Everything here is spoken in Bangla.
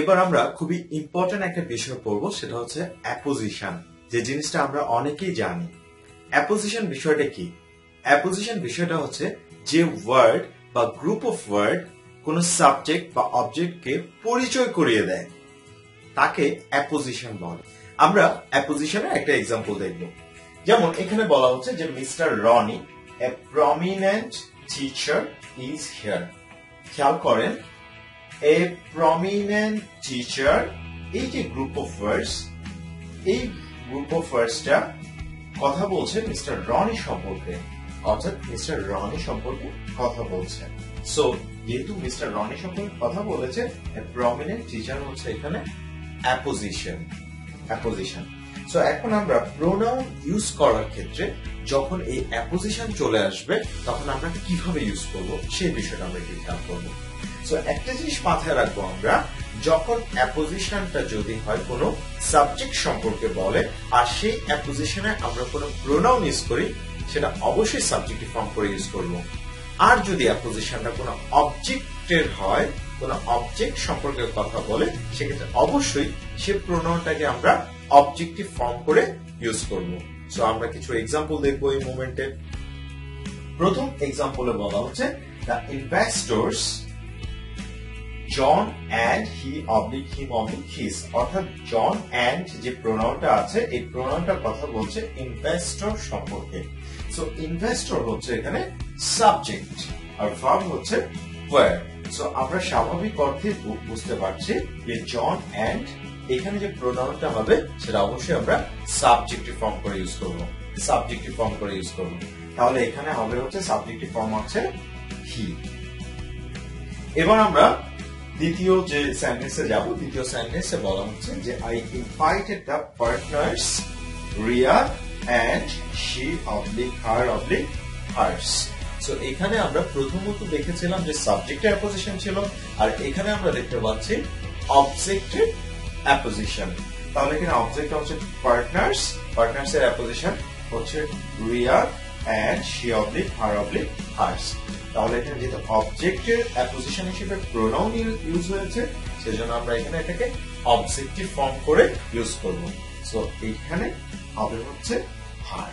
এবার আমরা খুবই ইম্পর্টেন্ট একটা বিষয় পড়ব, সেটা হচ্ছে অ্যাপোজিশন যে জিনিসটা আমরা অনেকেই জানি। অ্যাপোজিশন বিষয়টা কি? অ্যাপোজিশন বিষয়টা হচ্ছে যে ওয়ার্ড বা গ্রুপ অফ ওয়ার্ড কোন সাবজেক্ট বা অবজেক্টকে পরিচয় করিয়ে দেয়। তাকে অ্যাপোজিশন বলে। আমরা অ্যাপোজিশনের একটা এক্সাম্পল দেখব। যেমন এখানে বলা হচ্ছে যে mister Rony a prominent teacher is here খেয়াল করেন এ প্রমিনেন্ট টিচার এই যে গ্রুপ অফ ওয়ার্ডস এই গ্রুপ অফ ওয়ার্ডসটা কথা বলছে মিস্টার রনি সম্পর্কে। অর্থাৎ মিস্টার রনি সম্পর্কে কথা বলছে। সো যেহেতু মিস্টার রনি সম্পর্কে কথা বলেছে প্রমিনেন্ট টিচার হচ্ছে এখানে অ্যাপোজিশন অ্যাপোজিশন সো এখন আমরা প্রোনাউন ইউজ করার ক্ষেত্রে যখন এই অ্যাপোজিশন চলে আসবে, তখন আমরা কীভাবে ইউজ করব, সেই বিষয়টা আমরা একটু খেয়াল করব। সো একটা জিনিস মাথায় রাখব আমরা, যখন অ্যাপোজিশনটা যদি হয় কোনো সাবজেক্ট সম্পর্কে বলে, আর সেই অ্যাপোজিশনে আমরা কোনো প্রোনাউন ইউজ করি, সেটা অবশ্যই সাবজেক্টিভ ফর্ম করে ইউজ করব। আর যদি অ্যাপোজিশনটা কোনো অবজেক্টের হয়, কোনো অবজেক্ট সম্পর্কে কথা বলে, সেক্ষেত্রে অবশ্যই সে প্রোনাউনটাকে আমরা অবজেক্টিভ ফর্ম করে ইউজ করব। সো আমরা কিছু এক্সাম্পল দেখব এই মোমেন্টে প্রথম এক্সাম্পলে বলা হচ্ছে the investors John and he oblique him oblique his অর্থাৎ জন অ্যান্ড যে প্রোনাউনটা আছে, এই প্রোনাউনটার কথা বলছে ইনভেস্টর সম্পর্কে। সো ইনভেস্টর হচ্ছে এখানে সাবজেক্ট আর ভার্ব হচ্ছে ওয়ার সো আমরা স্বাভাবিক অর্থে বুঝতে পারছি যে জন অ্যান্ড এখানে যে প্রোনাউনটা হবে, সেটা অবশ্যই আমরা সাবজেক্টিভ ফর্ম করে ইউজ করব। সাবজেক্টিভ ফর্ম করে ইউজ করব। তাহলে এখানে হবে হচ্ছে সাবজেক্টিভ ফর্ম হচ্ছে হি এবার আমরা দ্বিতীয় যে সেন্টেন্সে যাব, দ্বিতীয় সেন্টেন্সে বলা হচ্ছে যে I invited the partners Riya and she oblique her oblique hers so এখানে আমরা প্রথমত দেখেছিলাম যে সাবজেক্টের অ্যাপোজিশন ছিল, আর এখানে আমরা দেখতে পাচ্ছি অবজেক্টের অ্যাপোজিশন তাহলে এখানে অবজেক্ট হচ্ছে পার্টনার্স পার্টনার্স এর অ্যাপোজিশন হচ্ছে Riya and she oblique her oblique hers তাহলে এখানে যেহেতু অবজেক্টের অ্যাপোজিশন হিসেবে প্রোনাউন ইউজ হয়েছে, সেজন্য আমরা এখানে এটাকে অবজেক্টিভ ফর্ম করে ইউজ করব। সো এইখানে হবে হচ্ছে হার